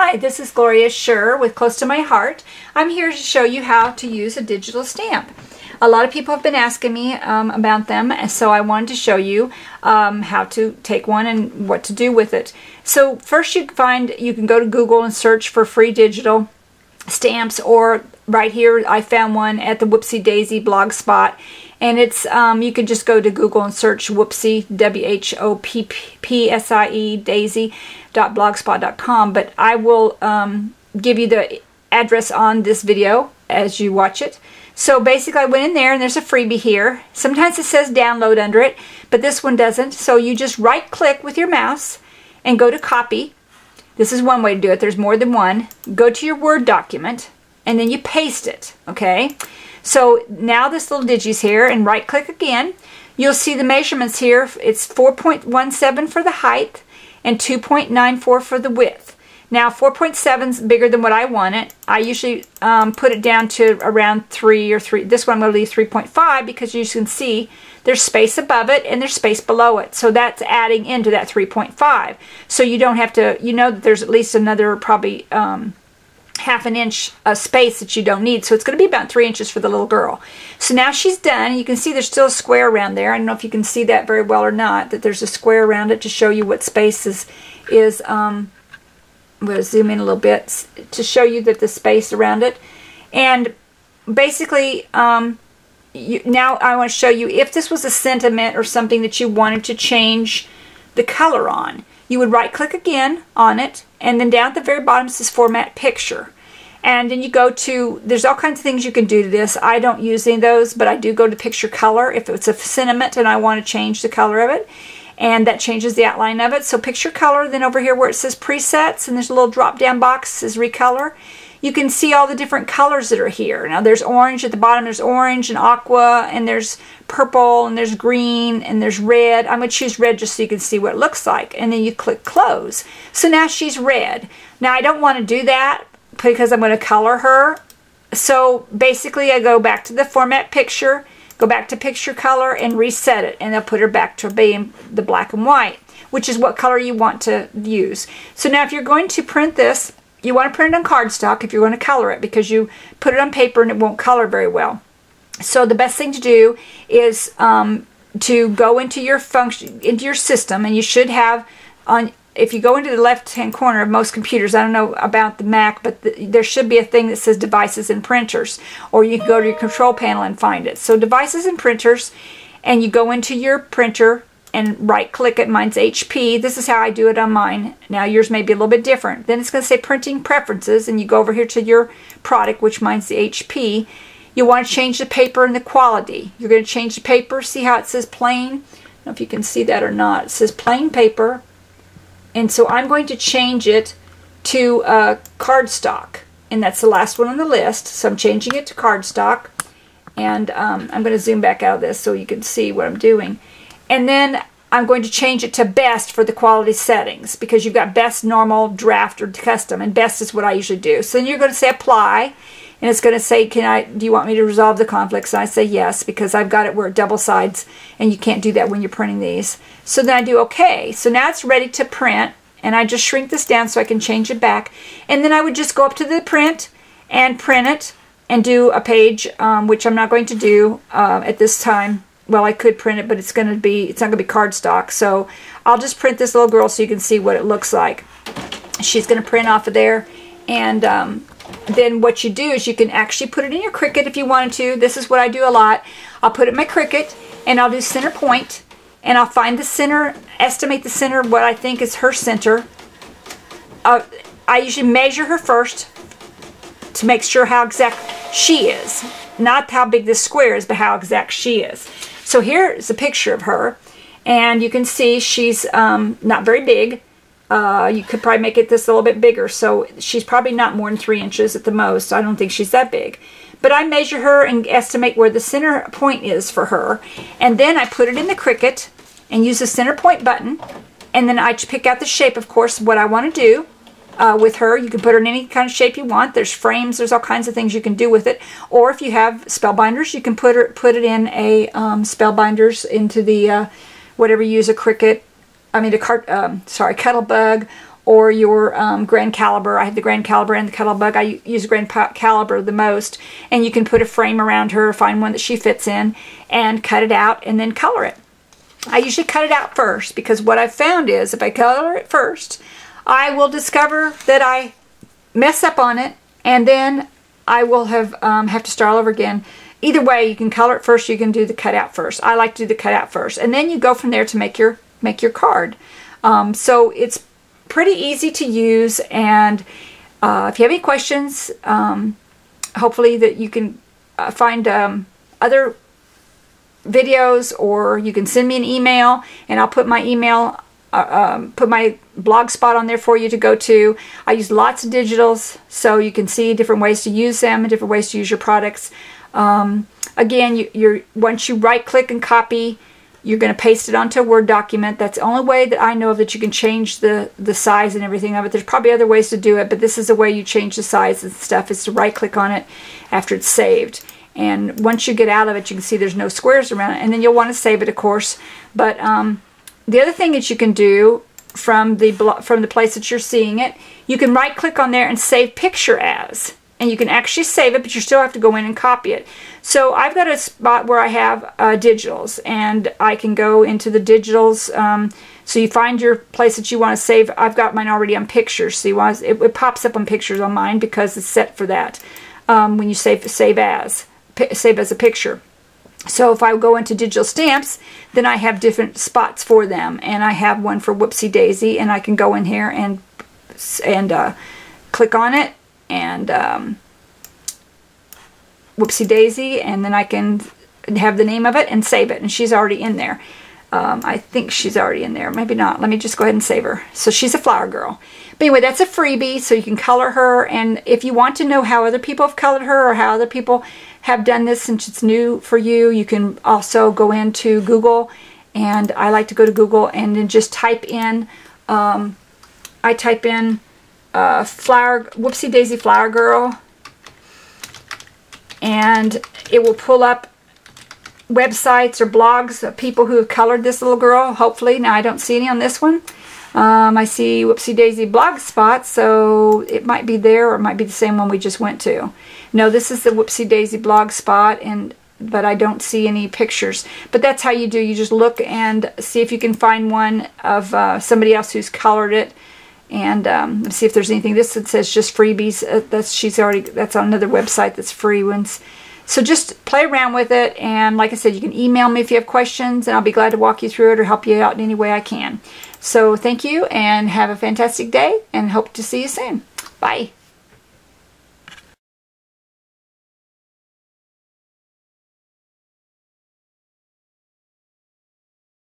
Hi, this is Gloria Shirr with Close to My Heart. I'm here to show you how to use a digital stamp. A lot of people have been asking me um, about them, so I wanted to show you um, how to take one and what to do with it. So first you find you can go to Google and search for free digital stamps or right here I found one at the Whoopsie Daisy blog spot and it's um, you can just go to Google and search Whoopsie W-H-O-P-P-S-I-E Daisy dot blogspot.com but I will um, give you the address on this video as you watch it so basically I went in there and there's a freebie here sometimes it says download under it but this one doesn't so you just right click with your mouse and go to copy this is one way to do it. There's more than one. Go to your Word document and then you paste it, okay? So now this little digis here and right click again. You'll see the measurements here. It's 4.17 for the height and 2.94 for the width. Now 4.7 is bigger than what I want it. I usually um, put it down to around 3 or 3. This one I'm going to leave 3.5 because you can see there's space above it and there's space below it. So that's adding into that 3.5. So you don't have to, you know that there's at least another probably um, half an inch of space that you don't need. So it's going to be about three inches for the little girl. So now she's done. You can see there's still a square around there. I don't know if you can see that very well or not, that there's a square around it to show you what space is, is um, I'm going to zoom in a little bit to show you that the space around it. And basically, um, you, now I want to show you if this was a sentiment or something that you wanted to change the color on. You would right click again on it and then down at the very bottom says format picture. And then you go to, there's all kinds of things you can do to this. I don't use any of those, but I do go to picture color if it's a sentiment and I want to change the color of it. And that changes the outline of it. So picture color, then over here where it says presets and there's a little drop down box says recolor you can see all the different colors that are here. Now there's orange at the bottom, there's orange and aqua, and there's purple, and there's green, and there's red. I'm going to choose red just so you can see what it looks like. And then you click close. So now she's red. Now I don't want to do that because I'm going to color her. So basically I go back to the format picture, go back to picture color and reset it. And I'll put her back to being the black and white, which is what color you want to use. So now if you're going to print this, you want to print it on cardstock if you're going to color it because you put it on paper and it won't color very well. So the best thing to do is um, to go into your function into your system and you should have on if you go into the left hand corner of most computers I don't know about the Mac but the, there should be a thing that says devices and printers or you can go to your control panel and find it so devices and printers and you go into your printer and right click it. Mine's HP. This is how I do it on mine. Now yours may be a little bit different. Then it's going to say printing preferences and you go over here to your product, which mine's the HP. You want to change the paper and the quality. You're going to change the paper. See how it says plain? I don't know if you can see that or not. It says plain paper. And so I'm going to change it to uh, cardstock. And that's the last one on the list. So I'm changing it to cardstock. And um, I'm going to zoom back out of this so you can see what I'm doing. And then I'm going to change it to best for the quality settings because you've got best, normal, draft, or custom, and best is what I usually do. So then you're going to say apply, and it's going to say, "Can I? Do you want me to resolve the conflicts?" And I say yes because I've got it where it double sides, and you can't do that when you're printing these. So then I do OK. So now it's ready to print, and I just shrink this down so I can change it back, and then I would just go up to the print and print it and do a page, um, which I'm not going to do uh, at this time well, I could print it, but it's going to be, it's not going to be cardstock. So I'll just print this little girl so you can see what it looks like. She's going to print off of there. And um, then what you do is you can actually put it in your Cricut if you wanted to. This is what I do a lot. I'll put it in my Cricut and I'll do center point and I'll find the center, estimate the center, what I think is her center. Uh, I usually measure her first to make sure how exact she is. Not how big this square is, but how exact she is. So here's a picture of her. And you can see she's um, not very big. Uh, you could probably make it this a little bit bigger. So she's probably not more than three inches at the most. I don't think she's that big. But I measure her and estimate where the center point is for her. And then I put it in the Cricut and use the center point button. And then I pick out the shape, of course, what I want to do uh, with her. You can put her in any kind of shape you want. There's frames. There's all kinds of things you can do with it. Or if you have spellbinders, you can put her put it in a um, spellbinders into the uh, whatever you use a Cricut. I mean a cart. Um, sorry, Cuttlebug or your um, Grand Calibur. I have the Grand Calibur and the Cuttlebug. I use Grand Calibur the most. And you can put a frame around her, find one that she fits in, and cut it out and then color it. I usually cut it out first because what I've found is if I color it first, I will discover that I mess up on it and then I will have um, have to start all over again. Either way, you can color it first, you can do the cutout first. I like to do the cutout first. And then you go from there to make your make your card. Um, so it's pretty easy to use and uh, if you have any questions um, hopefully that you can uh, find um, other videos or you can send me an email and I'll put my email uh, um, put my blog spot on there for you to go to. I use lots of digitals so you can see different ways to use them and different ways to use your products. Um, again, you, you're once you right click and copy you're going to paste it onto a Word document. That's the only way that I know of that you can change the, the size and everything of it. There's probably other ways to do it, but this is the way you change the size and stuff is to right click on it after it's saved. And once you get out of it, you can see there's no squares around it. And then you'll want to save it, of course. But um, the other thing that you can do from the from the place that you're seeing it, you can right click on there and save picture as and you can actually save it, but you still have to go in and copy it. So I've got a spot where I have uh, digitals, and I can go into the digitals. Um, so you find your place that you want to save. I've got mine already on pictures. See, so it, it, pops up on pictures on mine because it's set for that. Um, when you save save as save as a picture. So if I go into digital stamps, then I have different spots for them, and I have one for Whoopsie Daisy, and I can go in here and and uh, click on it and um, Whoopsie Daisy, and then I can have the name of it and save it, and she's already in there. Um, I think she's already in there. Maybe not. Let me just go ahead and save her. So she's a flower girl. But anyway, that's a freebie, so you can color her. And if you want to know how other people have colored her or how other people have done this since it's new for you, you can also go into Google. And I like to go to Google and then just type in, um, I type in uh, flower, Whoopsie Daisy Flower Girl. And it will pull up websites or blogs of people who have colored this little girl, hopefully. Now, I don't see any on this one. Um, I see Whoopsie Daisy blog spot, so it might be there or it might be the same one we just went to. No, this is the Whoopsie Daisy blog spot, and but I don't see any pictures. But that's how you do. You just look and see if you can find one of uh, somebody else who's colored it and um, let's see if there's anything. This says just freebies. Uh, that's she's already that's on another website that's free ones. So just play around with it, and like I said, you can email me if you have questions, and I'll be glad to walk you through it or help you out in any way I can. So thank you, and have a fantastic day, and hope to see you soon. Bye.